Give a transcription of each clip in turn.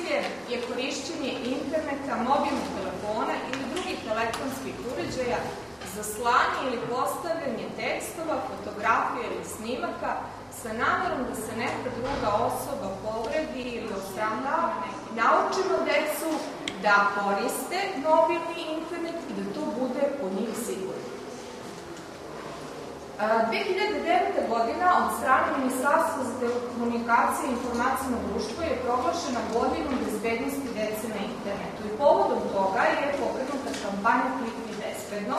nasilje je korišćenje interneta, mobilnog telefona ili drugih elektronskih uređaja za slanje ili postavljanje tekstova, fotografija ili snimaka sa namerom da se neka druga osoba povredi ili osramlava. Naučimo decu da koriste mobilni internet i da to bude po njih sigurno. 2009. godina od strane Ministarstva za telekomunikacije i informacijno društvo je proglašena godinom bezbednosti dece na internetu i povodom toga je pokrenuta kampanja Klikni bezbedno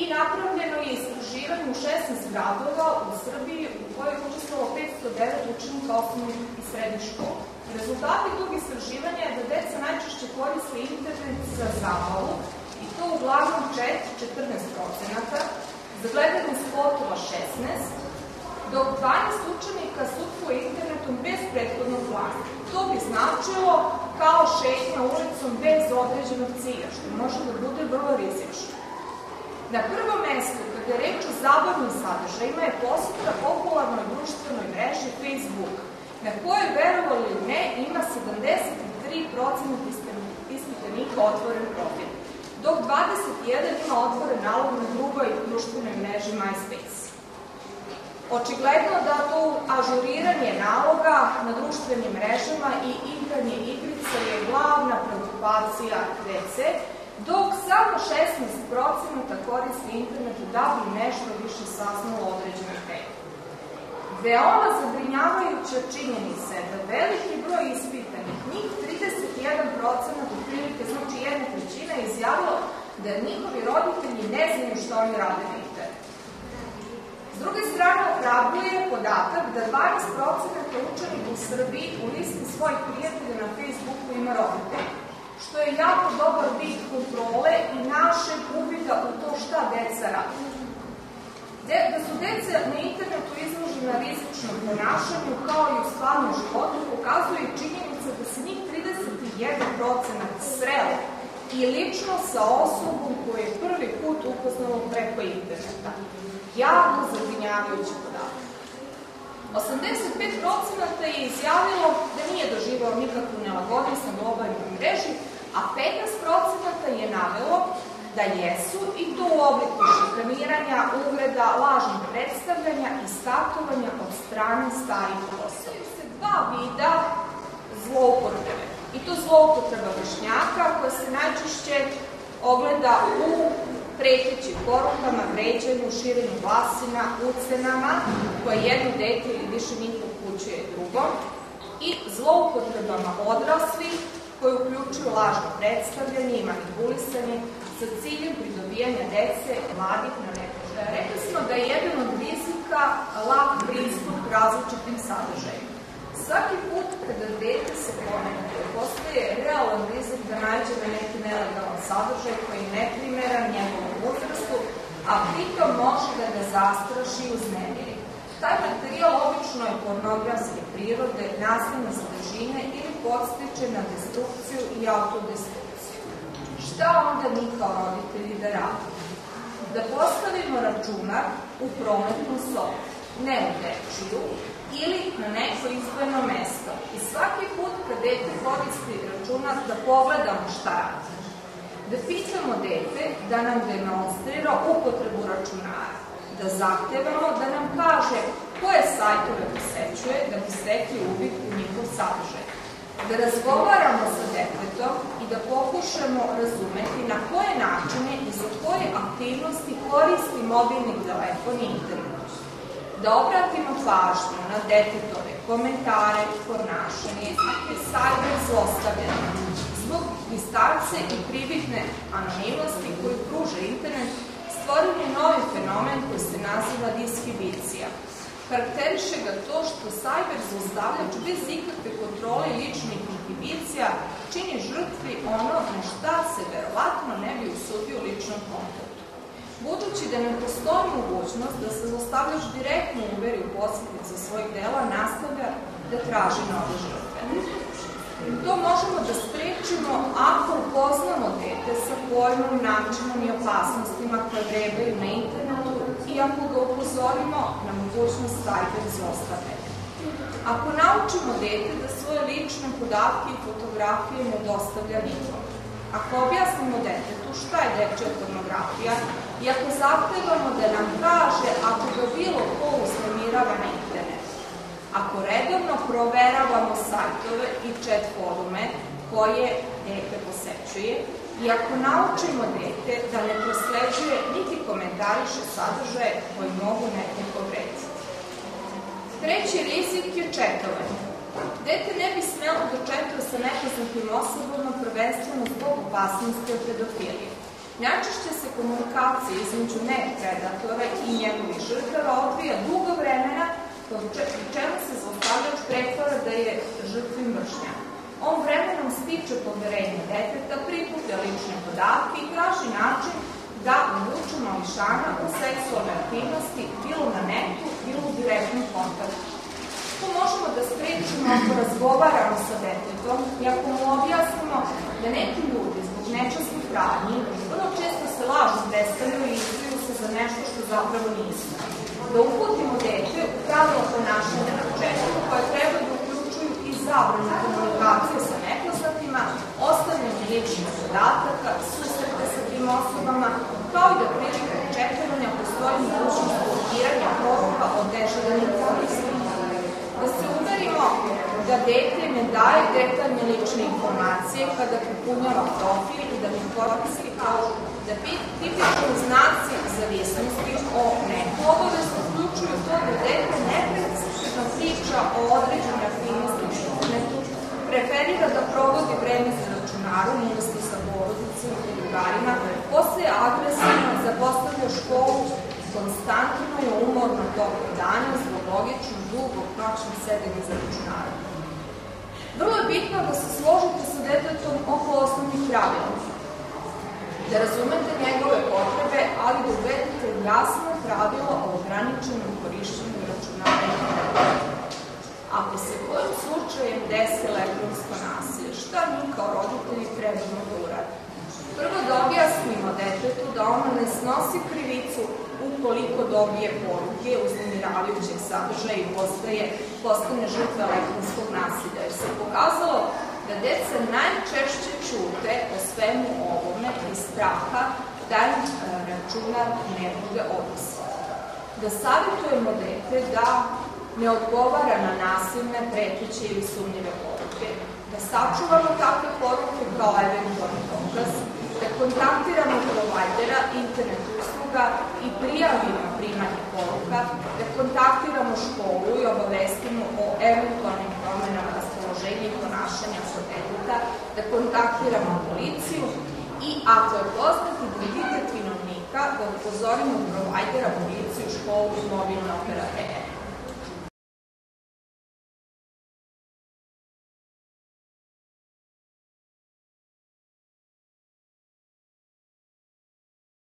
i napravljeno je istraživanje u 16 gradova u Srbiji u kojoj je učestvalo 509 učenika osnovnih i srednjih škola. Rezultati tog istraživanja je da deca najčešće koriste internet za zabavu i to uglavnom 14 procenata, za gledanje spotova 16, dok 12 učenika sutvuje internetom bez prethodnog plana. To bi značilo kao šetnja ulicom bez određenog cilja, što može da bude vrlo rizično. Na prvom mestu, kada je reč o zabavnim sadržajima, je posutra popularnoj društvenoj mreži Facebook, na kojoj, verovali ili ne, ima 73% ispitanika otvoren profil dok 21 ima otvoren nalog na drugoj društvenoj mreži MySpace. Očigledno da to ažuriranje naloga na društvenim mrežama i igranje igrica je glavna preokupacija dece, dok samo 16% koristi internet da bi nešto više saznalo određene teme. Veoma zabrinjavajuća činjenica je da veliki broj ispitanih, njih 31% otprilike, znači jedna trećina, je izjavilo da njihovi roditelji ne znaju što oni rade na internetu. S druge strane, ohrabruje podatak da 12% učenika u Srbiji u listi svojih prijatelja na Facebooku ima roditelja, što je jako dobar vid kontrole i našeg uvida u to šta deca rade. De, da su deca na internetu izložena rizičnom ponašanju kao i u stvarnom životu pokazuje činjenica da se njih 31% srelo i lično sa osobom koju je prvi put upoznalo preko interneta. Jako zabrinjavajući podatak. 85% je izjavilo da nije doživao nikakvu nelagodnost na globalnoj mreži, a 15% je navelo da jesu i to u obliku šikaniranja, uvreda, lažnog predstavljanja i statovanja od strane starih osoba. Dva vida zloupotrebe. I to zloupotreba vršnjaka koja se najčešće ogleda u pretećim porukama, vređanju, širenju glasina, ucenama koje jedno dete ili više njih upućuje drugom i zloupotrebama odraslih koje uključuju lažno predstavljanje i manipulisanje sa ciljem pridobijanja dece mladih na nekožaja. Rekli smo da je jedan od rizika lak pristup različitim sadržajima. Svaki put kada dete se pomenuje, postoje realan rizik da nađe na neki nelegalan sadržaj koji je neprimeran njegovom uzrastu, a pritom može da ga zastraši i uznemiri. Taj materijal obično je pornografske prirode, nastavne sadržine ili podstiče na destrukciju i autodestrukciju. Šta onda mi kao roditelji da radimo? Da postavimo računar u prometnu sobu, ne u dečiju, ili na neko izdvojeno mesto. I svaki put kad dete koristi računar da pogledamo šta radi. Da pitamo dete da nam demonstrira upotrebu računara. Da zahtevamo da nam kaže koje sajtove posećuje da bi stekli uvid u njihov sadržaj. Da razgovaramo sa detetom i da pokušamo razumeti na koje načine i za koje aktivnosti koristi mobilni telefon i internet da obratimo pažnju na detetove komentare, ponašanje i sajber zlostavljanja zbog distance i pribitne anonimnosti koju pruža internet stvoren je novi fenomen koji se naziva diskibicija. Karakteriše ga to što sajber zlostavljač bez ikakve kontrole ličnih inhibicija čini žrtvi ono na šta se verovatno ne bi usudio ličnom kontaktu. Budući da ne postoji mogućnost da se zlostavljač direktno uveri u posljedice svojih dela, nastavlja da traži nove žrtve. To možemo da sprečimo ako upoznamo dete sa pojmom, načinom i opasnostima koje vrebaju na internetu i ako ga upozorimo na mogućnost cyber zlostavljanja. Ako naučimo dete da svoje lične podatke i fotografije ne dostavlja nikom, ako objasnimo detetu šta je dečja pornografija i ako zahtevamo da nam kaže ako ga bilo ko usnemirava na internet, ako redovno proveravamo sajtove i chat forume koje dete posećuje i ako naučimo dete da ne prosleđuje niti komentariše sadržaje koji mogu neke povrediti. Treći rizik je četovanje. Dete ne bi smelo da četuje sa nepoznatim osobama prvenstveno zbog opasnosti od pedofilije. Najčešće se komunikacija između net predatora i njegovih žrtava odvija dugo vremena, pri čemu se zlostavljač pretvara da je žrtvim mržnja. On vremenom stiče poverenje deteta, prikuplja lične podatke i traži način da uvuče mališana u seksualne aktivnosti, bilo na netu, bilo u da sprečimo ako razgovaramo sa detetom i ako mu objasnimo da neki ljudi zbog nečasnih radnji vrlo često se lažno predstavljaju i izviju se za nešto što zapravo nisu. Da uputimo dete u pravilo ponašanja na četu koje treba da uključuju i zabranu komunikacije sa nepoznatima, ostavljanje ličnih podataka, susrete sa tim osobama, kao i da prilikom četovanja postoji mogućnost blokiranja poruka od neželjenih korisnika. Da se uverimo da dete ne daje detaljne lične informacije kada popunjava profil i da ne koristi kao da tipični znaci zavisnosti o neku obavezno uključuju to da dete neprecizno priča o određenoj aktivnosti u internetu, preferira da provodi vreme za računarom umesto sa porodicom i drugarima, posle agresivno zapostavlja školu konstantno je umorno tokom dana zbog logično dugog noćnog sedenja za računarom. Vrlo je bitno da se složite sa detetom oko osnovnih pravila, da razumete njegove potrebe, ali da uvedete jasno pravilo o ograničenom korišćenju računara i Ako se kojim slučajem desi elektronsko nasilje, šta mi kao roditelji trebamo da uradimo? Prvo da objasnimo detetu da ono ne snosi krivicu ukoliko dobije poruke uznemiravajućeg sadržaja i postaje, postane žrtva elektronskog nasilja. Jer se pokazalo da deca najčešće čute o svemu ovome iz straha da im e, računar ne bude odnosan. Da savjetujemo dete da ne odgovara na nasilne, preteće ili sumnjive poruke, da sačuvamo takve poruke kao eventualni dokaz, da kontaktiramo provajdera internet usluga i prijavimo primanje poruka, da kontaktiramo školu i obavestimo o eventualnim promenama raspoloženja i ponašanja kod deteta, da kontaktiramo policiju i ako je poznat identitet vinovnika, da upozorimo provajdera, policiju, školu i mobilne operatere.